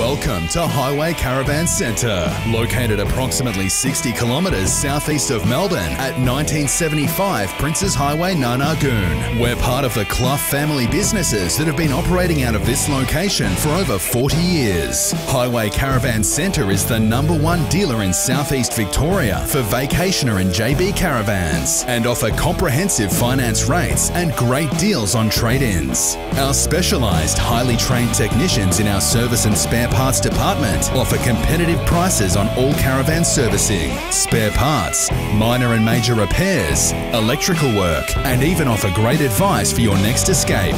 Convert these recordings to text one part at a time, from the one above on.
Welcome to Highway Caravan Centre, located approximately 60 kilometres southeast of Melbourne at 1975 Princes Highway, Nar Nar Goon. We're part of the Clough family businesses that have been operating out of this location for over 40 years. Highway Caravan Centre is the number one dealer in southeast Victoria for vacationer and JB caravans and offer comprehensive finance rates and great deals on trade-ins. Our specialised, highly trained technicians in our service and spare parts department offer competitive prices on all caravan servicing, spare parts, minor and major repairs, electrical work, and even offer great advice for your next escape.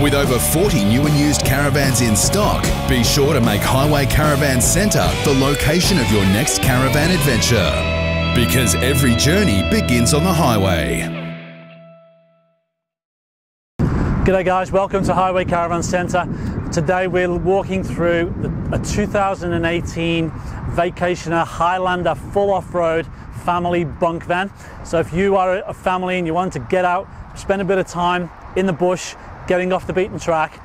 With over 40 new and used caravans in stock, be sure to make Highway Caravan Centre the location of your next caravan adventure. Because every journey begins on the highway. G'day guys, welcome to Highway Caravan Centre. Today we're walking through a 2018 Vacationer Highlander full off-road family bunk van. So if you are a family and you want to get out, spend a bit of time in the bush, getting off the beaten track,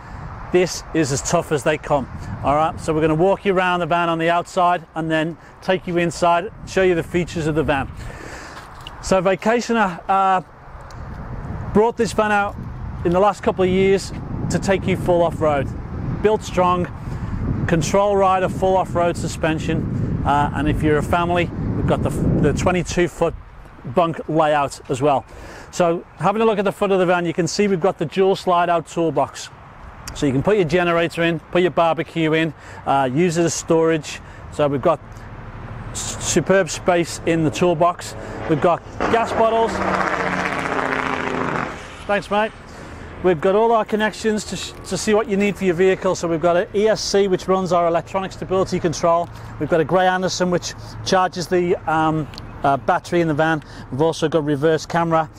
this is as tough as they come. All right, so we're gonna walk you around the van on the outside and then take you inside, show you the features of the van. So Vacationer uh, brought this van out in the last couple of years to take you full off-road. Built strong, control rider, full off-road suspension, uh, and if you're a family, we've got the, the 22 foot bunk layout as well. So having a look at the front of the van, you can see we've got the dual slide out toolbox. So you can put your generator in, put your barbecue in, uh, use it as storage. So we've got superb space in the toolbox. We've got gas bottles. Thanks, mate. We've got all our connections to, to see what you need for your vehicle. So we've got an ESC, which runs our electronic stability control. We've got a Gray Anderson, which charges the um, uh, battery in the van. We've also got reverse camera,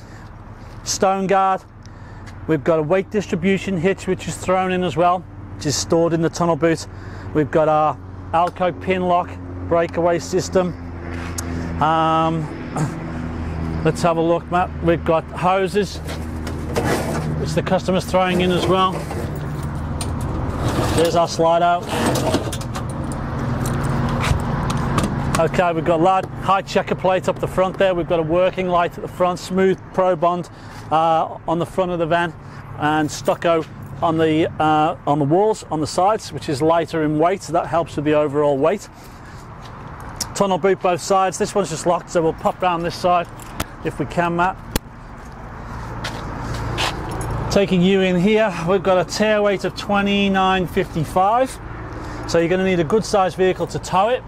stone guard. We've got a weight distribution hitch, which is thrown in as well, which is stored in the tunnel boot. We've got our AL-KO pin lock breakaway system. Um, let's have a look, Matt. We've got hoses, which the customer's throwing in as well. There's our slide out. Okay, we've got large high checker plate up the front there. We've got a working light at the front, smooth Pro Bond uh, on the front of the van, and stucco on the uh, on the walls on the sides, which is lighter in weight, so that helps with the overall weight. Tunnel boot both sides. This one's just locked, so we'll pop down this side if we can, Matt. Taking you in here, we've got a tare weight of 29.55. So you're going to need a good sized vehicle to tow it.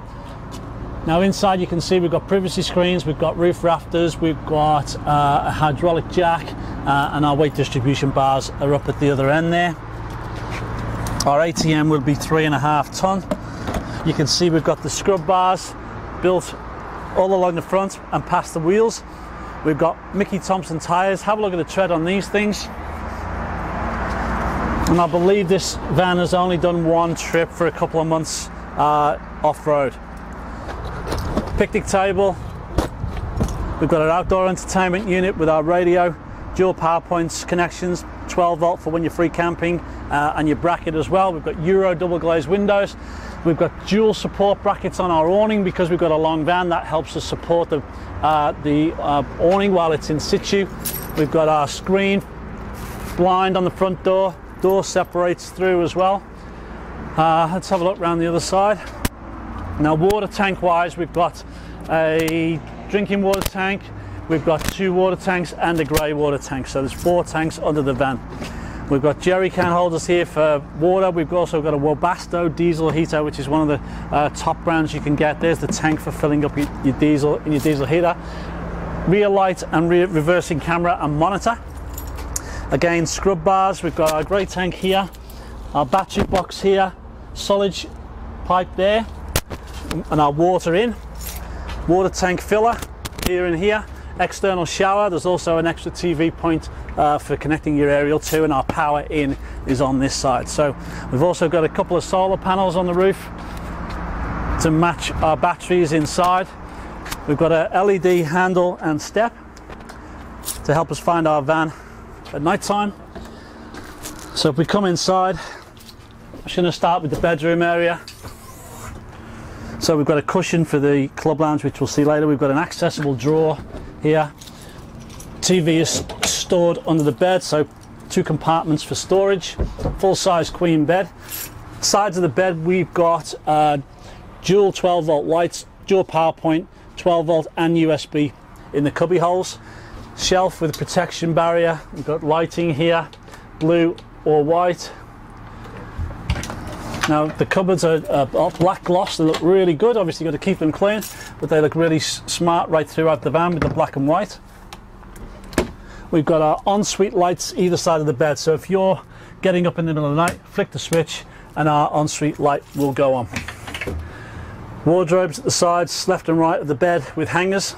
Now inside you can see we've got privacy screens, we've got roof rafters, we've got uh, a hydraulic jack uh, and our weight distribution bars are up at the other end there. Our ATM will be three and a half ton. You can see we've got the scrub bars built all along the front and past the wheels. We've got Mickey Thompson tyres. Have a look at the tread on these things. And I believe this van has only done one trip for a couple of months uh, off-road picnic table. We've got an outdoor entertainment unit with our radio, dual power points connections, 12 volt for when you're free camping, uh, and your bracket as well. We've got Euro double glazed windows. We've got dual support brackets on our awning because we've got a long van that helps us support the, uh, the uh, awning while it's in situ. We've got our screen blind on the front door. Door separates through as well. Uh, let's have a look around the other side. Now water tank wise, we've got a drinking water tank, we've got two water tanks and a grey water tank. So there's four tanks under the van. We've got jerry can holders here for water. We've also got a Webasto diesel heater, which is one of the uh, top brands you can get. There's the tank for filling up your, your diesel in your diesel heater. Rear light and rear reversing camera and monitor. Again, scrub bars. We've got our grey tank here, our battery box here, solid pipe there, and our water in. Water tank filler here and here. External shower. There's also an extra TV point uh, for connecting your aerial to, and our power in is on this side. So we've also got a couple of solar panels on the roof to match our batteries inside. We've got a LED handle and step to help us find our van at night time. So if we come inside, I'm just going to start with the bedroom area. So we've got a cushion for the club lounge, which we'll see later. We've got an accessible drawer here. TV is stored under the bed, so two compartments for storage. Full size queen bed. Sides of the bed, we've got uh, dual 12 volt lights, dual power point, 12 volt and USB in the cubby holes. Shelf with a protection barrier. We've got lighting here, blue or white. Now the cupboards are, are black gloss, they look really good. Obviously you've got to keep them clean, but they look really smart right throughout the van with the black and white. We've got our ensuite lights either side of the bed. So if you're getting up in the middle of the night, flick the switch and our ensuite light will go on. Wardrobes at the sides, left and right of the bed with hangers.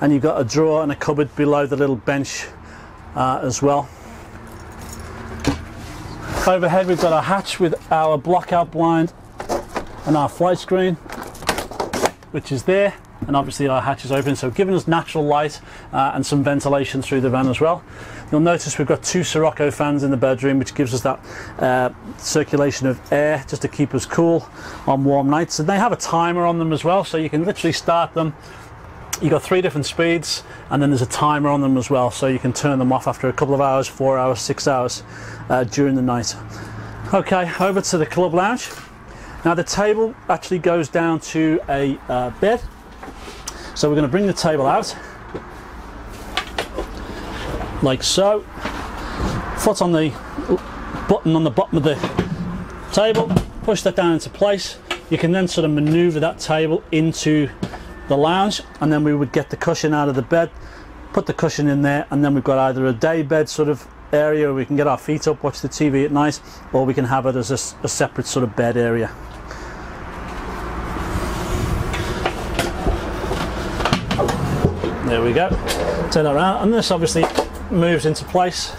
And you've got a drawer and a cupboard below the little bench uh, as well. Overhead we've got a hatch with our blockout blind and our flight screen, which is there. And obviously our hatch is open, so giving us natural light uh, and some ventilation through the van as well. You'll notice we've got two Sirocco fans in the bedroom, which gives us that uh, circulation of air just to keep us cool on warm nights. And they have a timer on them as well, so you can literally start them You've got three different speeds and then there's a timer on them as well so you can turn them off after a couple of hours, four hours, six hours uh, during the night. Okay, over to the club lounge. Now the table actually goes down to a uh, bed. So we're going to bring the table out like so. Foot on the button on the bottom of the table, push that down into place. You can then sort of maneuver that table into the lounge and then we would get the cushion out of the bed put the cushion in there and then we've got either a day bed sort of area where we can get our feet up watch the TV at night or we can have it as a, a separate sort of bed area. There we go. Turn that around and this obviously moves into place.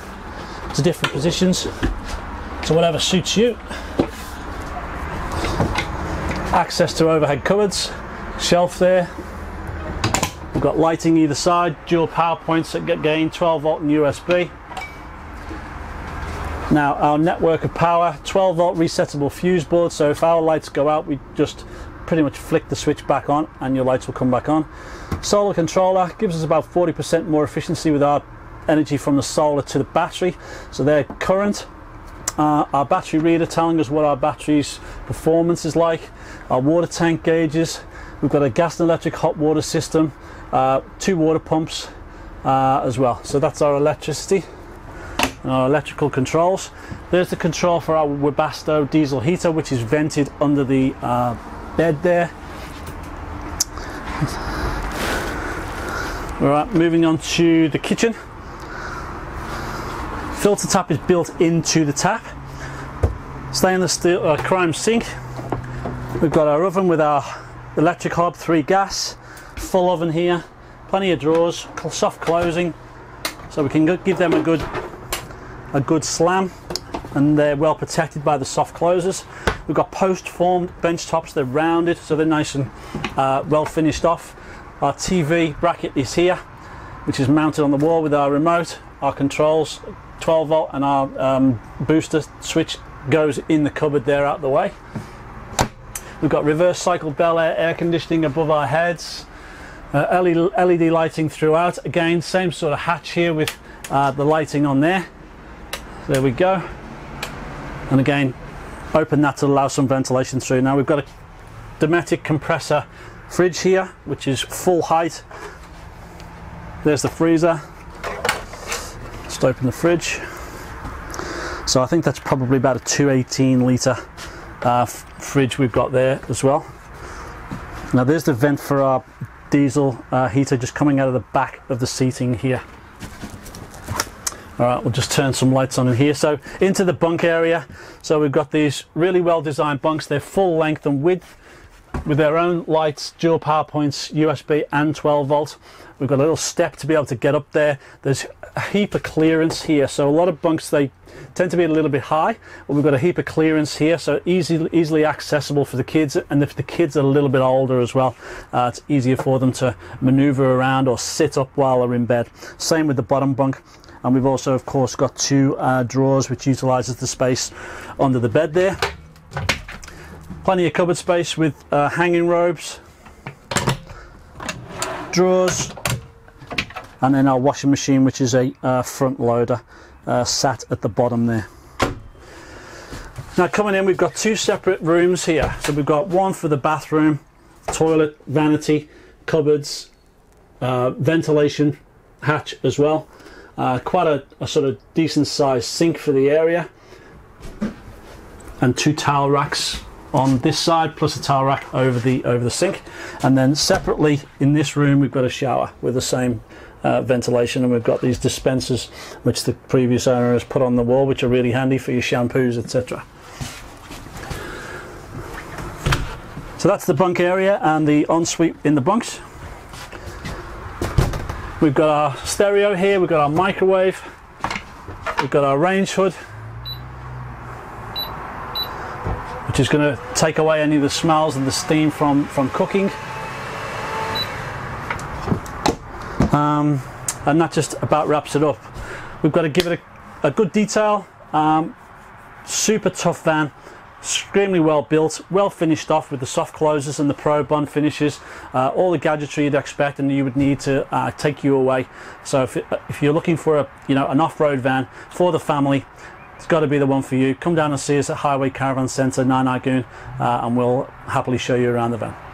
To different positions. To whatever suits you. Access to overhead cupboards shelf there. We've got lighting either side, dual power points that get gain, 12 volt and USB. Now our network of power, 12 volt resettable fuse board, so if our lights go out, we just pretty much flick the switch back on and your lights will come back on. Solar controller gives us about 40% more efficiency with our energy from the solar to the battery. So they're current. Uh, our battery reader telling us what our battery's performance is like. Our water tank gauges, We've got a gas and electric hot water system, uh, two water pumps uh, as well. So that's our electricity and our electrical controls. There's the control for our Webasto diesel heater, which is vented under the uh, bed there. All right, moving on to the kitchen. Filter tap is built into the tap. Stainless steel uh, chrome sink. We've got our oven with our electric hob, three gas, full oven here, plenty of drawers, soft closing, so we can give them a good a good slam and they're well protected by the soft closers. We've got post formed bench tops, they're rounded so they're nice and uh, well finished off. Our TV bracket is here which is mounted on the wall with our remote, our controls 12 volt and our um, booster switch goes in the cupboard there out the way. We've got reverse cycle Belaire air conditioning above our heads. Uh, LED, lighting throughout. Again, same sort of hatch here with uh, the lighting on there. There we go. And again, open that to allow some ventilation through. Now we've got a Dometic compressor fridge here, which is full height. There's the freezer. Just open the fridge. So I think that's probably about a 218 litre uh, fridge we've got there as well. Now there's the vent for our diesel uh, heater just coming out of the back of the seating here. All right, we'll just turn some lights on in here. So into the bunk area. So we've got these really well designed bunks. They're full length and width with their own lights, dual power points, USB and 12 volt. We've got a little step to be able to get up there. There's a heap of clearance here. So a lot of bunks, they tend to be a little bit high, but we've got a heap of clearance here. So easily, easily accessible for the kids. And if the kids are a little bit older as well, uh, it's easier for them to maneuver around or sit up while they're in bed. Same with the bottom bunk. And we've also, of course, got two uh, drawers, which utilizes the space under the bed there. Plenty of cupboard space with uh, hanging robes, drawers, and then our washing machine, which is a uh, front loader, uh, sat at the bottom there. Now coming in, we've got two separate rooms here. So we've got one for the bathroom, toilet, vanity, cupboards, uh, ventilation hatch as well. Uh, quite a, a sort of decent sized sink for the area. And two towel racks on this side plus a towel rack over the over the sink and then separately in this room we've got a shower with the same uh, ventilation and we've got these dispensers which the previous owner has put on the wall which are really handy for your shampoos etc so that's the bunk area and the ensuite in the bunks we've got our stereo here we've got our microwave we've got our range hood which is going to take away any of the smells and the steam from, from cooking. Um, and that just about wraps it up. We've got to give it a, a good detail. Um, super tough van, extremely well built, well finished off with the soft closers and the pro bond finishes, uh, all the gadgetry you'd expect and you would need to uh, take you away. So if, if you're looking for a, you know, an off-road van for the family, it's got to be the one for you. Come down and see us at Highway Caravan Centre, Nine uh, and we'll happily show you around the van.